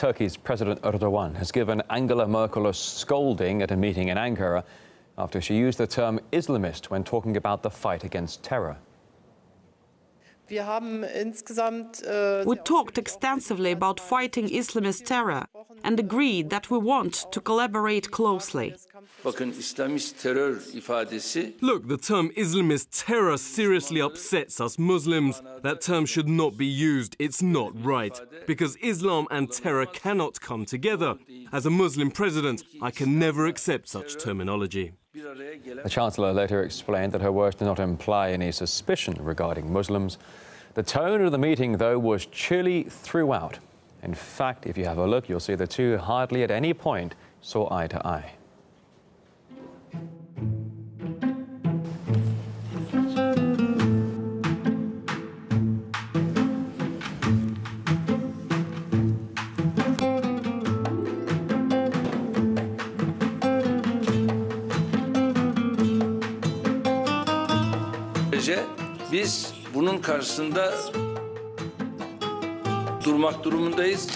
Turkey's President Erdogan has given Angela Merkel a scolding at a meeting in Ankara after she used the term Islamist when talking about the fight against terror. We talked extensively about fighting Islamist terror and agreed that we want to collaborate closely. Look, the term Islamist terror seriously upsets us Muslims. That term should not be used. It's not right. Because Islam and terror cannot come together. As a Muslim president, I can never accept such terminology. The Chancellor later explained that her words did not imply any suspicion regarding Muslims. The tone of the meeting, though, was chilly throughout. In fact, if you have a look, you'll see the two hardly at any point saw eye to eye. Biz bunun karşısında durmak durumundayız.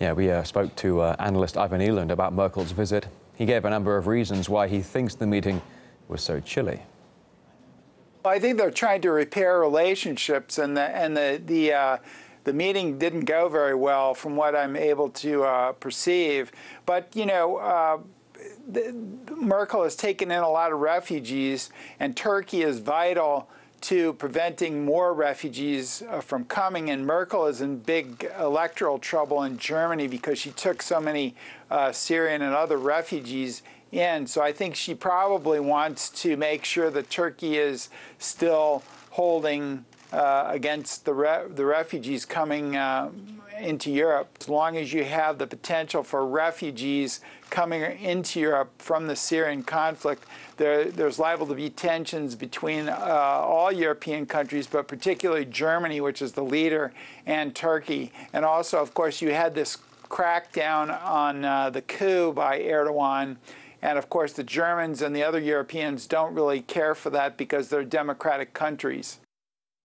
Yeah, we uh, spoke to uh, analyst Ivan Eland about Merkel's visit. He gave a number of reasons why he thinks the meeting was so chilly. I think they're trying to repair relationships, and the and the the uh, the meeting didn't go very well, from what I'm able to uh, perceive. But you know. Uh, Merkel has taken in a lot of refugees, and Turkey is vital to preventing more refugees uh, from coming. And Merkel is in big electoral trouble in Germany because she took so many uh, Syrian and other refugees in. So I think she probably wants to make sure that Turkey is still holding against the, re the refugees coming uh, into Europe. As long as you have the potential for refugees coming into Europe from the Syrian conflict, there, there's liable to be tensions between uh, all European countries, but particularly Germany, which is the leader, and Turkey. And also, of course, you had this crackdown on uh, the coup by Erdogan. And of course, the Germans and the other Europeans don't really care for that because they're democratic countries.